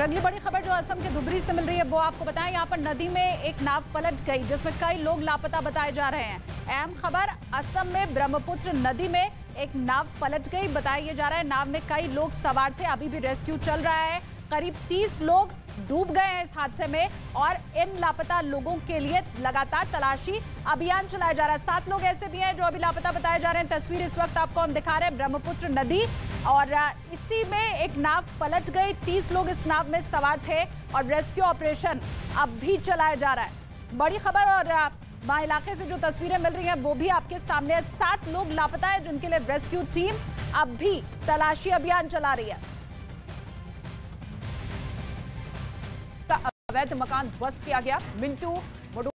अगली बड़ी खबर जो असम के धुबरी से मिल रही है, वो आपको बताएँ। यहाँ पर नदी में एक नाव पलट गई, जिसमें कई लोग लापता बताए जा रहे हैं। अहम खबर, असम में ब्रह्मपुत्र नदी में एक नाव पलट गई, बताया जा रहा है। नाव में कई लोग सवार थे, अभी भी रेस्क्यू चल रहा है। करीब 30 लोग डूब गए हैं इस हादसे में और इन लापता लोगों के लिए लगातार तलाशी अभियान चलाया जा रहा है। सात लोग ऐसे भी हैं जो अभी लापता बताए जा रहे हैं। तस्वीर इस वक्त आपको हम दिखा रहे हैं ब्रह्मपुत्र नदी और इसी में एक नाव पलट गई। तीस लोग इस नाव में सवार थे और रेस्क्यू ऑपरेशन अब भी चलाया जा रहा है। बड़ी खबर और वहाँ इलाके से जो तस्वीरें मिल रही हैं वो भी आपके सामने सात लोग लापता है जिनके लिए रेस्क्यू टीम अब भी तलाशी अभियान चला रही है। अवैध मकान ध्वस्त किया गया। मिंटू